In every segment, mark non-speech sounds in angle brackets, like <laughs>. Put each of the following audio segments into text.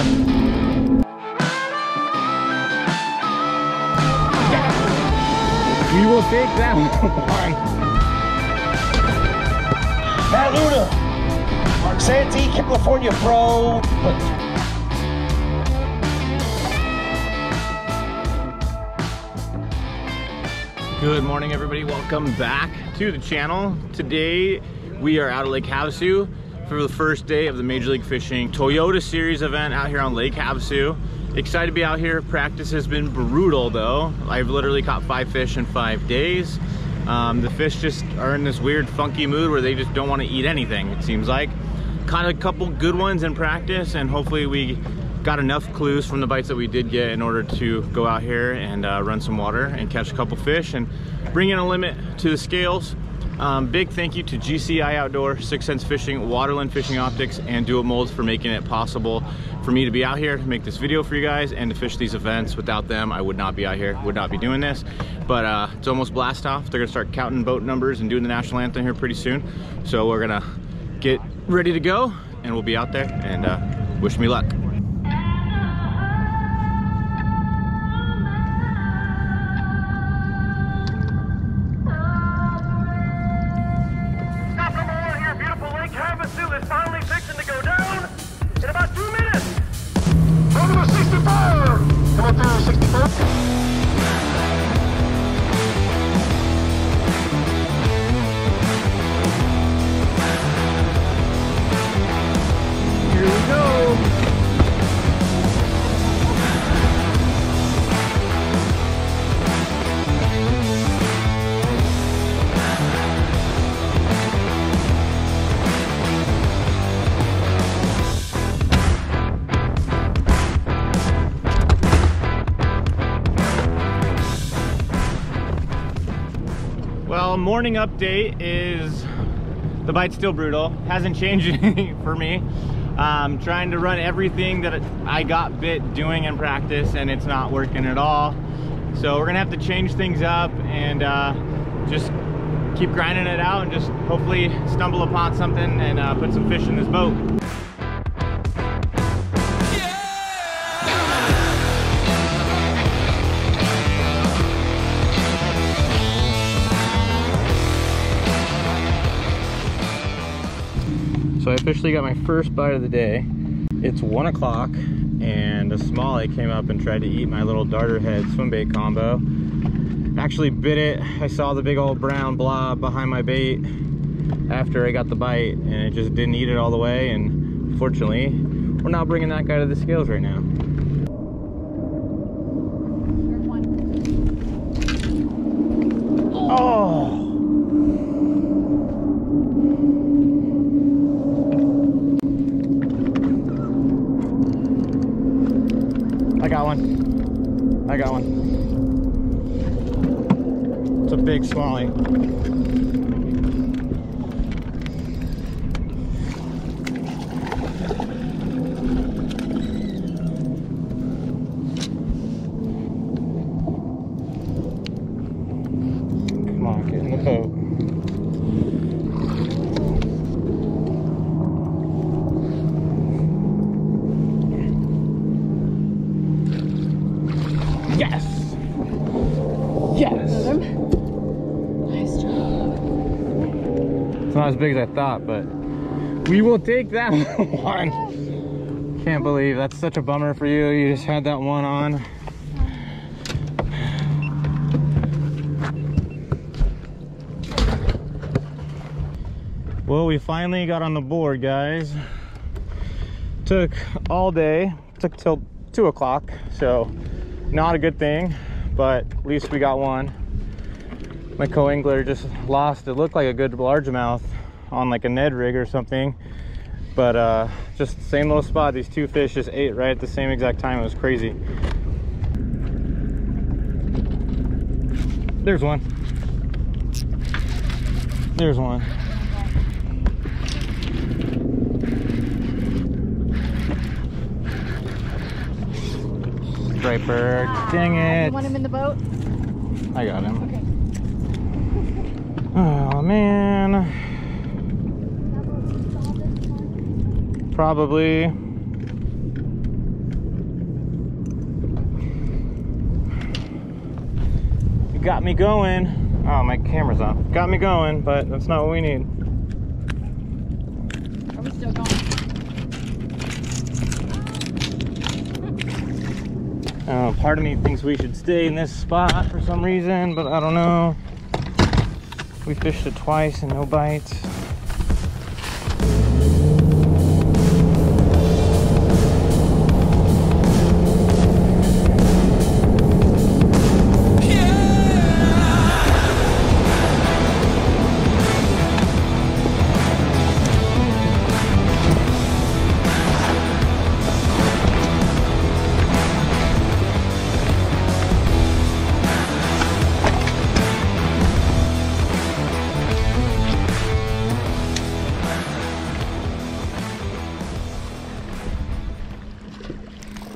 one. Yes. We will take that one. <laughs> Matt Luna, Santee, California Pro. Good morning everybody, welcome back to the channel. Today we are out of Lake Havasu for the first day of the Major League Fishing Toyota Series event out here on Lake Havasu. Excited to be out here. Practice has been brutal though. I've literally caught five fish in five days. Um, the fish just are in this weird funky mood where they just don't want to eat anything it seems like. Caught a couple good ones in practice and hopefully we got enough clues from the bites that we did get in order to go out here and uh, run some water and catch a couple fish and bring in a limit to the scales. Um, big thank you to GCI Outdoor, Sixth Sense Fishing, Waterland Fishing Optics, and It Molds for making it possible for me to be out here to make this video for you guys and to fish these events. Without them, I would not be out here, would not be doing this. But uh, it's almost blast off. They're gonna start counting boat numbers and doing the national anthem here pretty soon. So we're gonna get ready to go and we'll be out there and uh, wish me luck. Morning update is the bite's still brutal. Hasn't changed <laughs> for me. Um, trying to run everything that I got bit doing in practice and it's not working at all. So we're gonna have to change things up and uh, just keep grinding it out and just hopefully stumble upon something and uh, put some fish in this boat. So I officially got my first bite of the day. It's one o'clock and a smallie came up and tried to eat my little darter head swim bait combo. Actually bit it. I saw the big old brown blob behind my bait after I got the bite and it just didn't eat it all the way and fortunately we're not bringing that guy to the scales right now. Oh! I got one. I got one. It's a big smallie. Come on, get in the boat. Yes! Yes! Nice job. It's not as big as I thought, but we will take that <laughs> one. Can't believe that's such a bummer for you. You just had that one on. Well, we finally got on the board, guys. Took all day, took till two o'clock, so not a good thing, but at least we got one my co-angler just lost it looked like a good largemouth on like a ned rig or something but uh just the same little spot these two fish just ate right at the same exact time it was crazy. There's one. There's one. Striper dang it. You want him in the boat? i got him. Okay. Oh, man. Probably. You got me going. Oh, my camera's on. Got me going, but that's not what we need. Are we still going? Uh, part of me thinks we should stay in this spot for some reason, but I don't know. We fished it twice and no bites.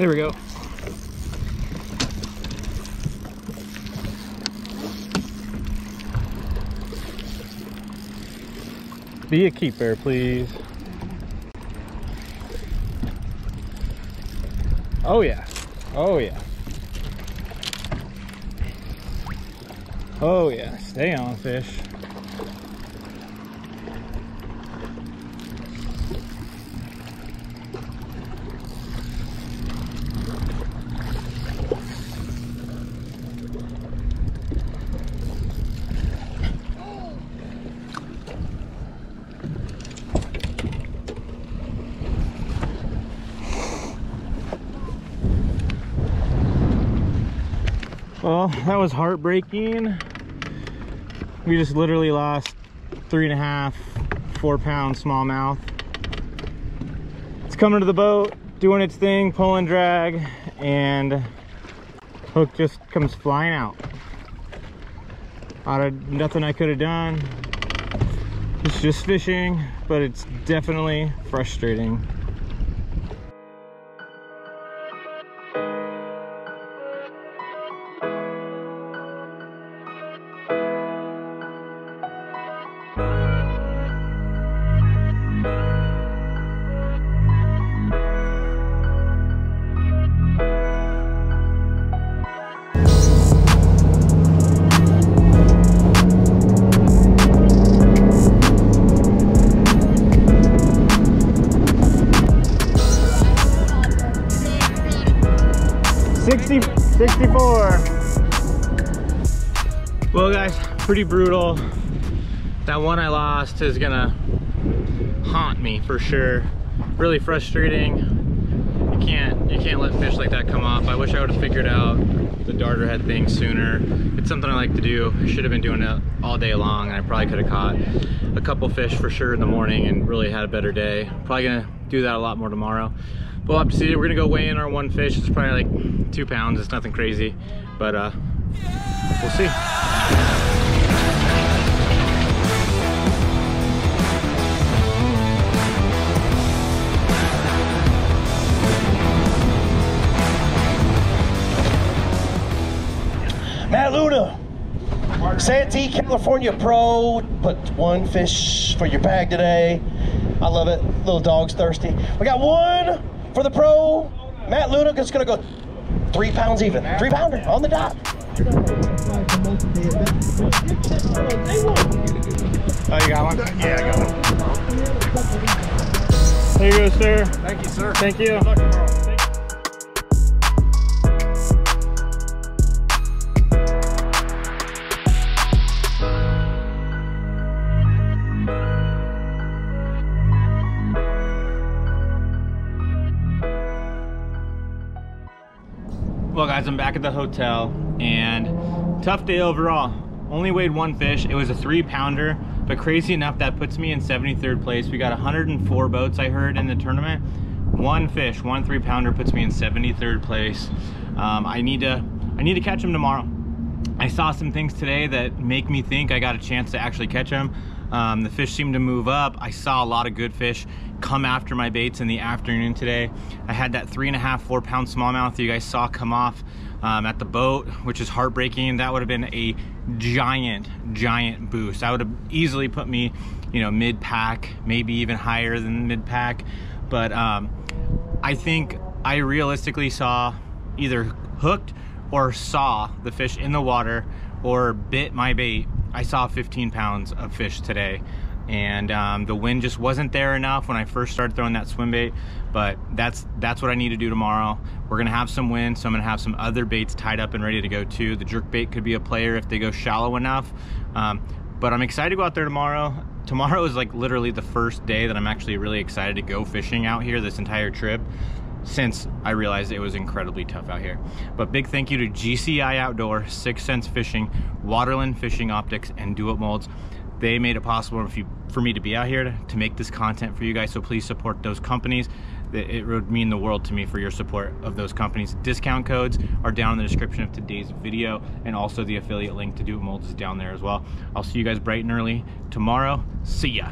There we go. Be a keeper, please. Oh yeah. Oh yeah. Oh yeah. Stay on fish. Well, that was heartbreaking. We just literally lost three and a half, four pound smallmouth. It's coming to the boat, doing its thing, pulling drag, and hook just comes flying out. Out of nothing I could have done. It's just fishing, but it's definitely frustrating. 64. Well guys, pretty brutal. That one I lost is gonna haunt me for sure. Really frustrating. You can't, you can't let fish like that come off. I wish I would've figured out the darter head thing sooner. It's something I like to do. I should have been doing it all day long and I probably could have caught a couple fish for sure in the morning and really had a better day. Probably gonna do that a lot more tomorrow. We'll have to see. We're gonna go weigh in our one fish. It's probably like two pounds. It's nothing crazy, but uh, we'll see. Matt Luna, Santee, California Pro. Put one fish for your bag today. I love it. Little dog's thirsty. We got one for the pro. Matt Luna is gonna go three pounds even. Three pounder on the dot. Oh, you got one? Yeah, I got one. There you go, sir. Thank you, sir. Thank you. Well guys, I'm back at the hotel and tough day overall. Only weighed one fish. It was a three pounder, but crazy enough, that puts me in 73rd place. We got 104 boats, I heard, in the tournament. One fish, one three pounder puts me in 73rd place. Um, I need to, I need to catch him tomorrow. I saw some things today that make me think I got a chance to actually catch them. Um, the fish seemed to move up. I saw a lot of good fish come after my baits in the afternoon today. I had that three and a half, four pound smallmouth you guys saw come off um, at the boat, which is heartbreaking. That would have been a giant, giant boost. That would have easily put me, you know, mid pack, maybe even higher than mid pack. But um, I think I realistically saw either hooked or saw the fish in the water or bit my bait, I saw 15 pounds of fish today. And um, the wind just wasn't there enough when I first started throwing that swim bait, but that's that's what I need to do tomorrow. We're gonna have some wind, so I'm gonna have some other baits tied up and ready to go too. The jerk bait could be a player if they go shallow enough. Um, but I'm excited to go out there tomorrow. Tomorrow is like literally the first day that I'm actually really excited to go fishing out here this entire trip since I realized it was incredibly tough out here. But big thank you to GCI Outdoor, Sixth Sense Fishing, Waterland Fishing Optics, and Do It Molds. They made it possible you, for me to be out here to, to make this content for you guys, so please support those companies. It would mean the world to me for your support of those companies. Discount codes are down in the description of today's video, and also the affiliate link to Do It Molds is down there as well. I'll see you guys bright and early tomorrow. See ya.